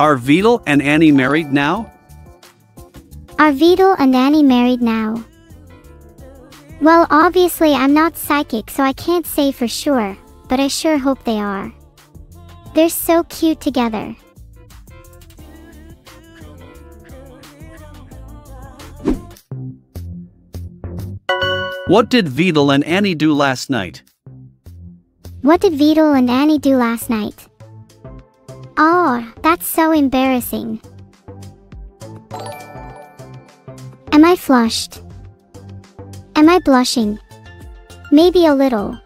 Are Vedal and Anny married now? Are Vedal and Anny married now? Well, obviously I'm not psychic so I can't say for sure, but I sure hope they are. They're so cute together. What did Vedal and Anny do last night? What did Vedal and Anny do last night? Oh, that's so embarrassing. Am I flushed? Am I blushing? Maybe a little.